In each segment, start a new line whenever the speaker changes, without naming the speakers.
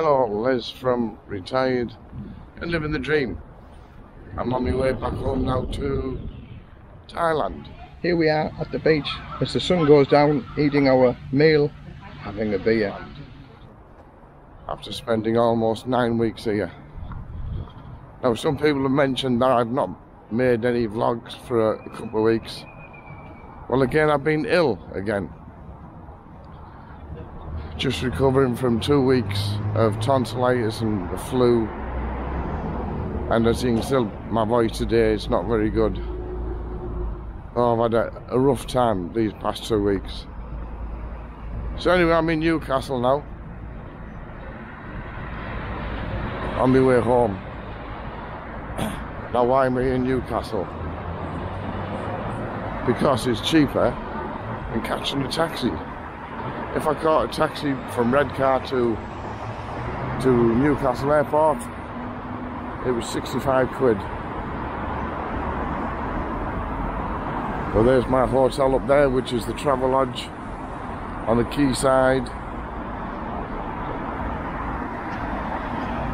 Hello, Les from Retired and Living the Dream. I'm on my way back home now to Thailand.
Here we are at the beach as the sun goes down, eating our meal, having a beer.
After spending almost nine weeks here. Now, some people have mentioned that I've not made any vlogs for a couple of weeks. Well, again, I've been ill again. Just recovering from two weeks of tonsillitis and the flu. And as you can still, my voice today is not very good. Oh, I've had a, a rough time these past two weeks. So anyway, I'm in Newcastle now. On my way home. Now why am I in Newcastle? Because it's cheaper than catching a taxi. If I caught a taxi from Redcar to to Newcastle Airport, it was 65 quid. Well, there's my hotel up there, which is the Travelodge on the quayside.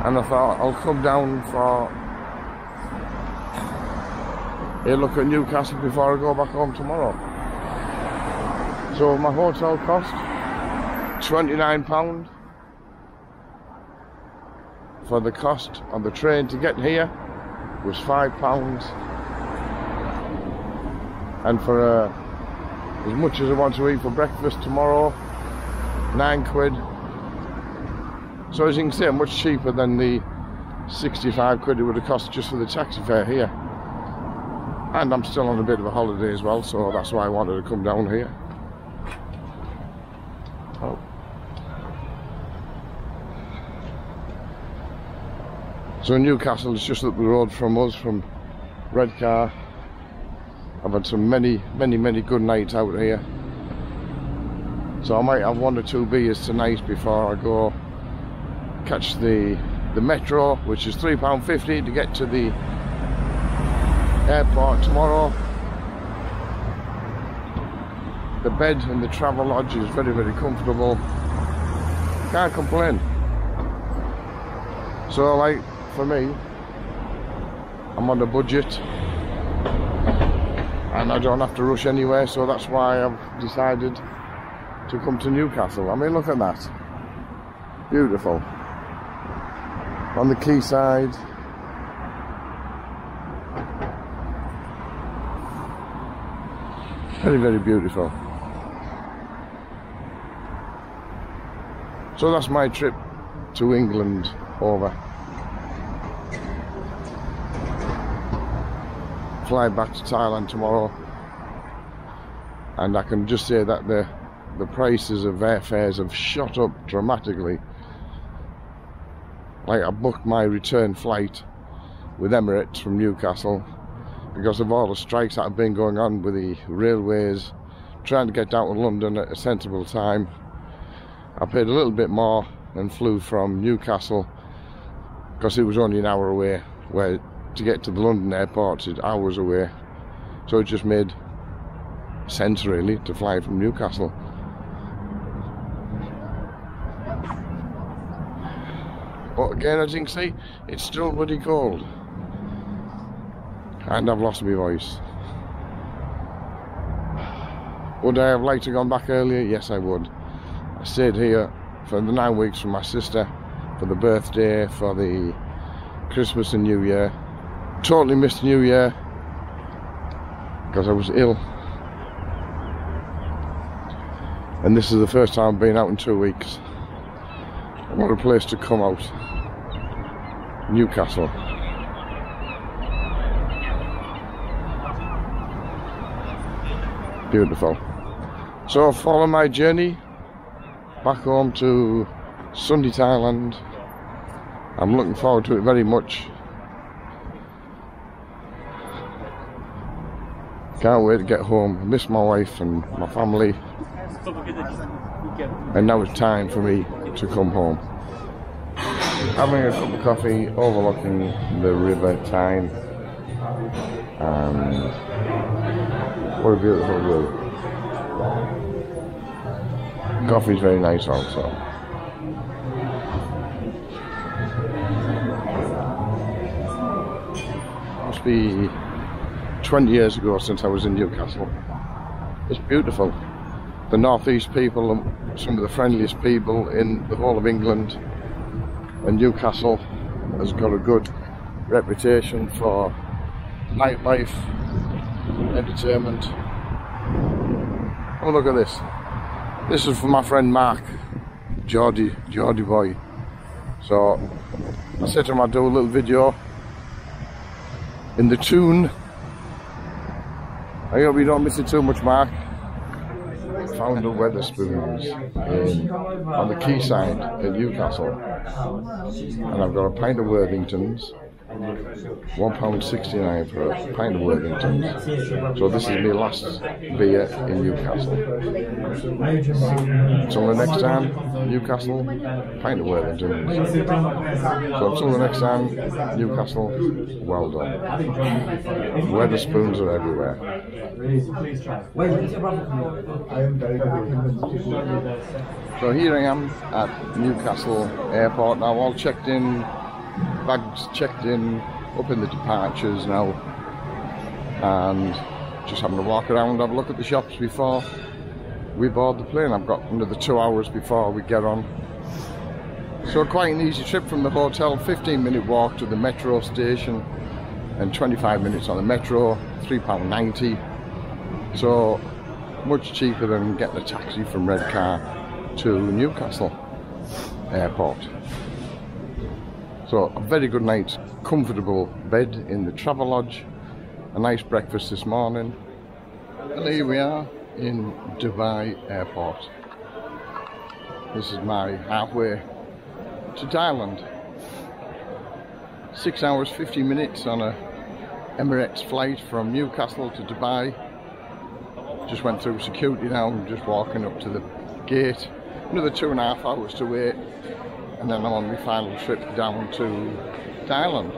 And I thought I'll come down for a look at Newcastle before I go back home tomorrow. So my hotel cost £29 for the cost of the train to get here was £5 and for uh, as much as I want to eat for breakfast tomorrow, nine quid. So as you can see, I'm much cheaper than the 65 quid it would have cost just for the taxi fare here. And I'm still on a bit of a holiday as well, so that's why I wanted to come down here. So Newcastle is just up the road from us, from Redcar. I've had some many, many, many good nights out here. So I might have one or two beers tonight before I go catch the the metro, which is £3.50 to get to the airport tomorrow. The bed in the Travelodge is very, very comfortable. Can't complain. So like, for me, I'm on a budget. And I don't have to rush anywhere so that's why I've decided to come to Newcastle. I mean look at that. Beautiful. On the quayside very very beautiful. So that's my trip to England. Over fly back to Thailand tomorrow. And I can just say that the the prices of airfares have shot up dramatically. Like I booked my return flight with Emirates from Newcastle because of all the strikes that have been going on with the railways trying to get down to London at a sensible time. I paid a little bit more and flew from Newcastle because it was only an hour away where to get to the London airport is hours away. So it just made sense really to fly from Newcastle. But again, as you can see, it's still bloody cold. And I've lost my voice. Would I have liked to gone back earlier? Yes, I would. I stayed here for the nine weeks for my sister, for the birthday, for the Christmas and New Year totally missed New Year because I was ill. And this is the first time I've been out in two weeks. What a place to come out. Newcastle. Beautiful. So follow my journey back home to Sunday, Thailand. I'm looking forward to it very much. Can't wait to get home. I miss my wife and my family. And now it's time for me to come home. Having a cup of coffee overlooking the River Tyne. And what a beautiful view. Coffee's very nice also.
Must be 20 years ago since I was in Newcastle. It's beautiful. The northeast people are some of the friendliest people in the whole of England, and Newcastle has got a good reputation for nightlife, entertainment. Oh, look at this. This is for my friend Mark, Geordie, Geordie boy. So I said to him I'd do a little video in the Toon. I hope you don't miss it too much, Mark. Found the Wetherspoons in, on the quayside in Newcastle, and I've got a pint of Worthingtons £1.69 for a pint of Worthington. So this is my last beer in Newcastle. Until the next time, Newcastle, pint of Worthington. So until the next time, Newcastle, well done. Wetherspoons are everywhere. So here I am at Newcastle Airport now, all checked in bags checked in, up in the departures now, and just having a walk around, have a look at the shops before we board the plane. I've got another two hours before we get on. So quite an easy trip from the hotel, 15 minute walk to the metro station and 25 minutes on the metro, £3.90. So much cheaper than getting a taxi from Redcar to Newcastle Airport. So a very good night, comfortable bed in the Travelodge, a nice breakfast this morning. And here we are in Dubai Airport. This is my halfway to Thailand. Six hours, 50 minutes on a Emirates flight from Newcastle to Dubai. Just went through security now, I'm just walking up to the gate. Another two and a half hours to wait and then I'm on my final trip down to Thailand.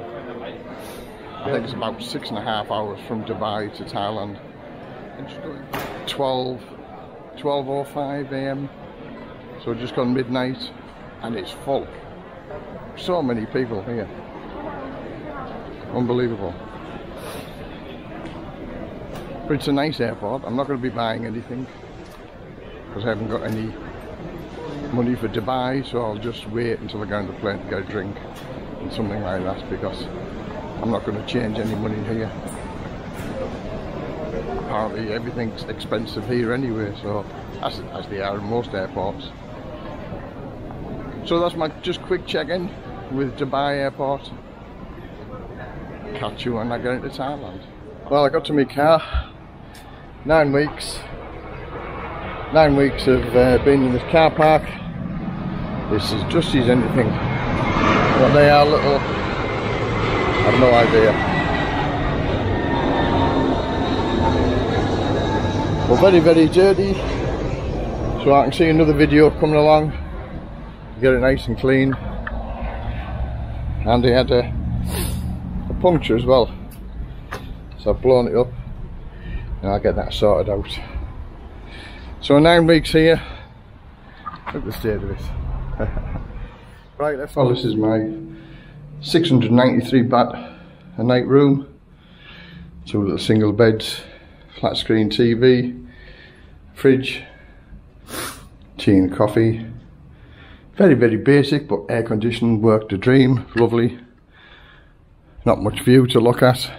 I think it's about six and a half hours from Dubai to Thailand. 12, 12.05 a.m. So just gone midnight and it's full. So many people here. Unbelievable. But it's a nice airport. I'm not going to be buying anything because I haven't got any money for Dubai, so I'll just wait until I get on the plane to get a drink and something like that because I'm not going to change any money here. Apparently everything's expensive here anyway, so as, as they are in most airports. So that's my just quick check-in with Dubai Airport. Catch you when I get into Thailand. Well, I got to my car. Nine weeks nine weeks of uh, been in this car park. This is just as anything. What they are little, I have no idea. Well, very, very dirty. So I can see another video coming along. Get it nice and clean. And he had a, a puncture as well. So I've blown it up and I'll get that sorted out. So nine weeks here. Look at the state of it. right, let's oh, Well, this is my 693 baht a night room. Two little single beds, flat screen TV, fridge, tea and coffee. Very, very basic, but air conditioned, worked a dream, lovely. Not much view to look at,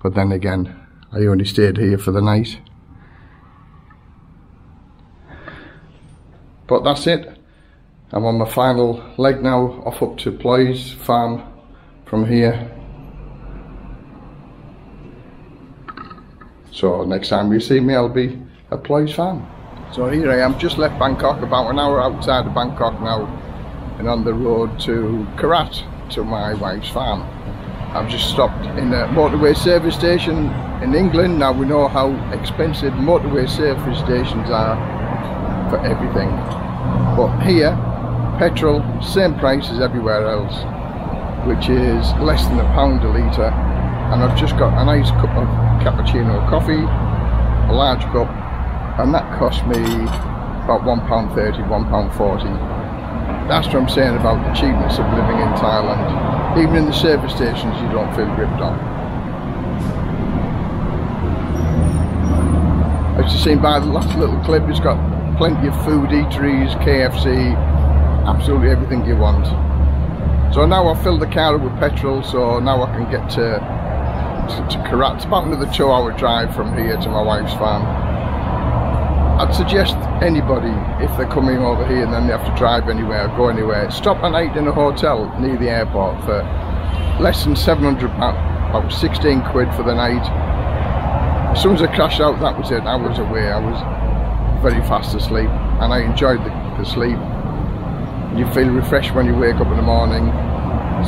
but then again, I only stayed here for the night. But that's it. I'm on my final leg now, off up to Ploys Farm from here. So next time you see me, I'll be at Ploys Farm. So here I am, just left Bangkok, about an hour outside of Bangkok now, and on the road to Korat, to my wife's farm. I've just stopped in a motorway service station in England. Now we know how expensive motorway service stations are for everything. But here, Petrol, same price as everywhere else, which is less than a pound a litre. And I've just got a nice cup of cappuccino coffee, a large cup, and that cost me about £1.30, £1.40. That's what I'm saying about the cheapness of living in Thailand. Even in the service stations, you don't feel ripped off. As you seen by the last little clip, it's got plenty of food, eateries, KFC, absolutely everything you want. So now I've filled the car up with petrol, so now I can get to, to, to Korat. It's about another two hour drive from here to my wife's farm. I'd suggest anybody, if they're coming over here and then they have to drive anywhere, go anywhere, stop a night in a hotel near the airport for less than 700 pounds, about 16 quid for the night. As soon as I crashed out, that was it. I was away. I was very fast asleep and I enjoyed the, the sleep. You feel refreshed when you wake up in the morning.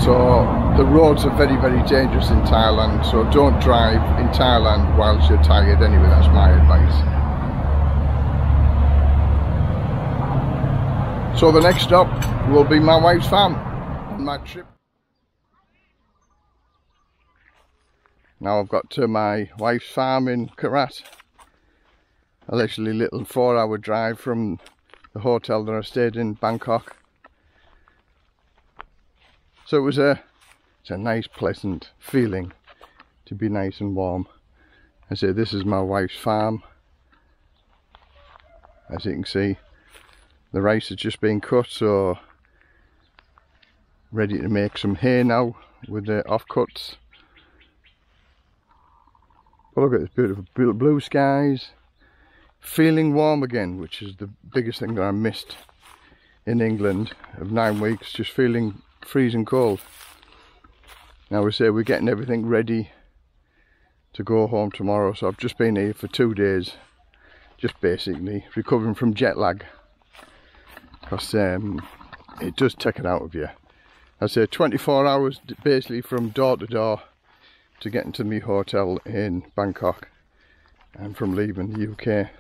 So the roads are very, very dangerous in Thailand. So don't drive in Thailand whilst you're tired anyway. That's my advice. So the next stop will be my wife's farm on my trip. Now I've got to my wife's farm in Korat. A literally little four hour drive from the hotel that I stayed in Bangkok. So it was a it's a nice pleasant feeling to be nice and warm. I say this is my wife's farm. As you can see the rice has just been cut so ready to make some hay now with the offcuts but look at this beautiful blue skies feeling warm again which is the biggest thing that I missed in England of nine weeks just feeling freezing cold now we say we're getting everything ready to go home tomorrow so I've just been here for two days just basically recovering from jet lag because um, it does take it out of you. I say 24 hours basically from door to door to get into my hotel in Bangkok and from leaving the UK.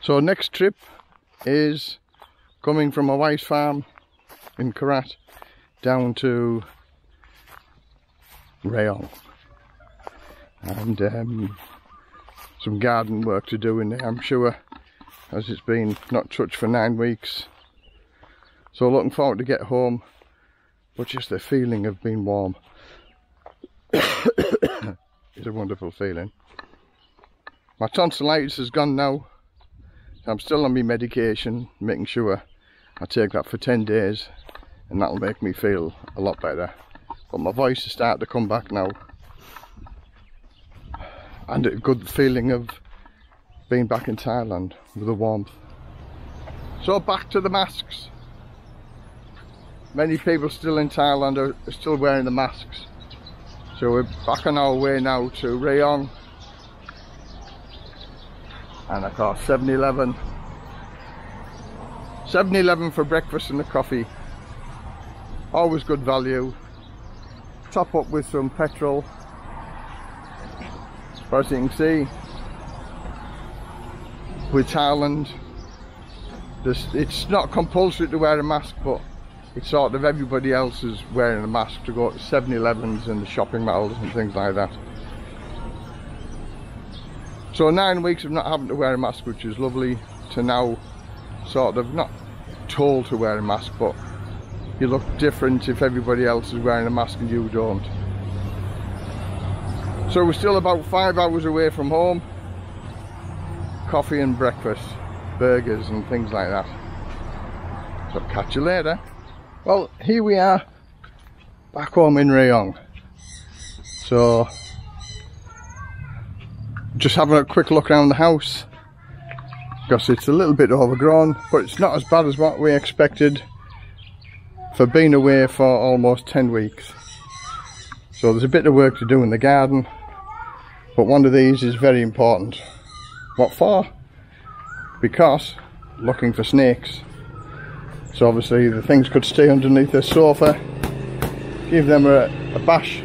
So next trip is coming from my wife's farm in Korat down to Rayong and um, some garden work to do in there I'm sure as it's been not touched for nine weeks. So looking forward to get home but just the feeling of being warm. Is a wonderful feeling. My tonsillitis has gone now. I'm still on my medication making sure I take that for 10 days and that'll make me feel a lot better but my voice is starting to come back now and a good feeling of being back in Thailand with the warmth. So back to the masks. Many people still in Thailand are still wearing the masks. So we're back on our way now to Rayong. And of course 7-Eleven. 7-Eleven for breakfast and a coffee. Always good value. Top up with some petrol. But as you can see, with Thailand. it's not compulsory to wear a mask, but it's sort of everybody else is wearing a mask to go to 7-Elevens and the shopping malls and things like that. So nine weeks of not having to wear a mask, which is lovely, to now sort of not told to wear a mask, but you look different if everybody else is wearing a mask and you don't. So we're still about five hours away from home coffee and breakfast, burgers and things like that. So catch you later. Well, here we are, back home in Rayong. So, just having a quick look around the house because it's a little bit overgrown, but it's not as bad as what we expected for being away for almost 10 weeks. So there's a bit of work to do in the garden, but one of these is very important. What for? Because looking for snakes. So obviously the things could stay underneath the sofa. Give them a, a bash.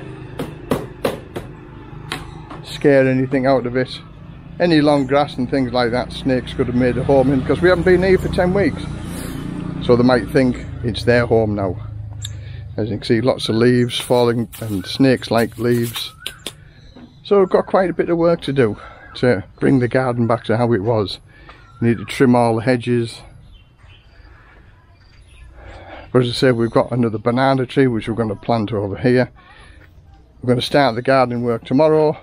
Scare anything out of it. Any long grass and things like that, snakes could have made a home in because we haven't been here for 10 weeks. So they might think it's their home now. As you can see, lots of leaves falling and snakes like leaves. So we've got quite a bit of work to do to bring the garden back to how it was. We need to trim all the hedges. But as I said, we've got another banana tree which we're going to plant over here. We're going to start the gardening work tomorrow.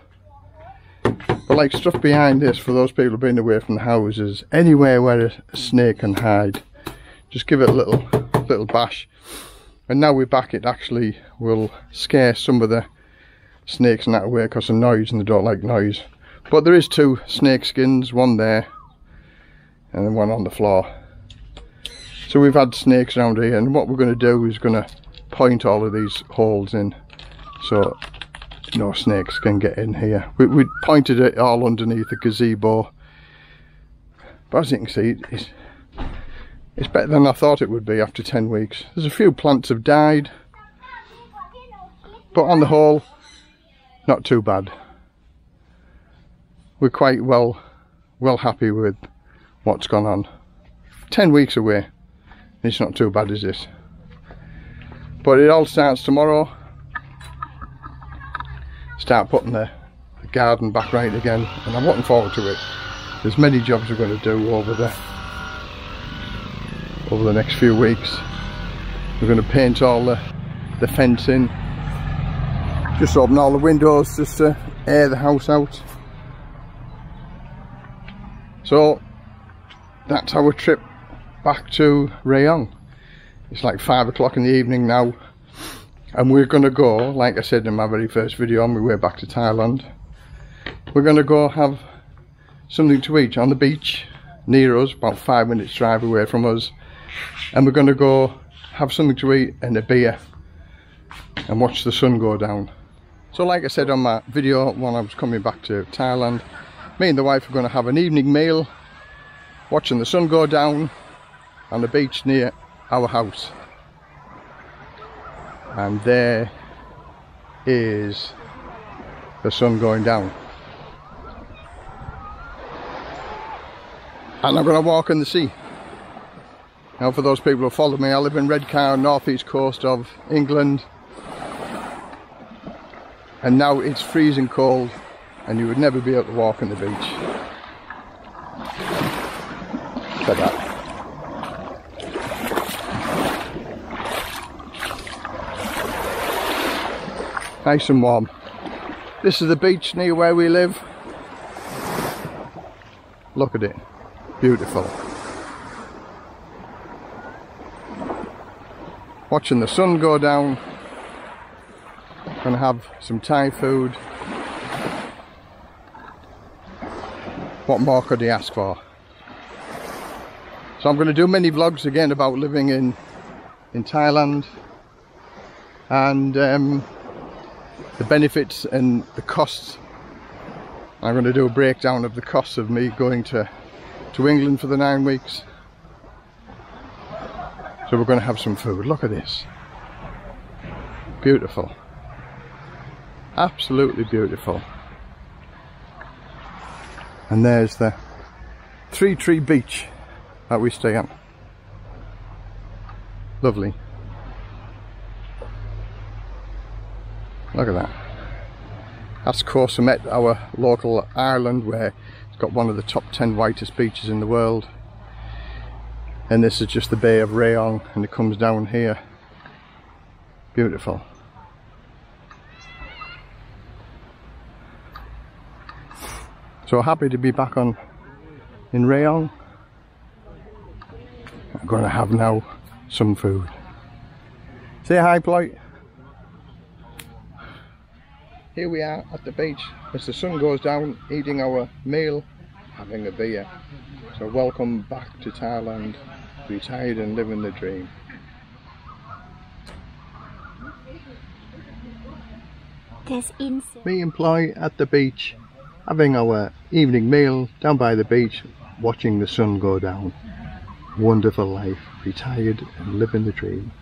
But like stuff behind this, for those people who've been away from the houses, anywhere where a snake can hide, just give it a little, little bash. And now we're back, it actually will scare some of the snakes and that away because of noise and they don't like noise. But there is two snake skins, one there and then one on the floor. So we've had snakes around here and what we're going to do is going to point all of these holes in so no snakes can get in here. We, we pointed it all underneath the gazebo but as you can see it's, it's better than I thought it would be after 10 weeks. There's a few plants have died but on the whole not too bad. We're quite well well happy with what's gone on. 10 weeks away it's not too bad as this. But it all starts tomorrow. Start putting the, the garden back right again and I'm looking forward to it. There's many jobs we're going to do over the over the next few weeks. We're going to paint all the, the fencing. Just open all the windows just to air the house out. So that's our trip back to Rayong. It's like five o'clock in the evening now and we're gonna go, like I said in my very first video on my way back to Thailand, we're gonna go have something to eat on the beach near us, about five minutes drive away from us and we're gonna go have something to eat and a beer and watch the sun go down. So like I said on my video when I was coming back to Thailand, me and the wife are going to have an evening meal watching the sun go down on the beach near our house and there is the sun going down. And I'm going to walk in the sea. Now for those people who follow me I live in Redcar northeast coast of England. And now it's freezing cold and you would never be able to walk on the beach. Look nice and warm. This is the beach near where we live. Look at it, beautiful. Watching the sun go down. Gonna have some Thai food. What more could he ask for? So I'm going to do many vlogs again about living in in Thailand and um, the benefits and the costs. I'm going to do a breakdown of the costs of me going to, to England for the nine weeks. So we're going to have some food. Look at this. Beautiful. Absolutely beautiful. And there's the Three Tree Beach that we stay at. Lovely. Look at that. That's Koh Samet, our local island where it's got one of the top 10 whitest beaches in the world. And this is just the Bay of Rayong and it comes down here. Beautiful. So happy to be back on in Rayong. I'm going to have now some food. Say hi, Ploy here we are at the beach. As the sun goes down eating our meal having a beer. So welcome back to Thailand retired and living the dream. Me and Ploy at the beach having our evening meal down by the beach watching the sun go down. Wonderful life retired and living the dream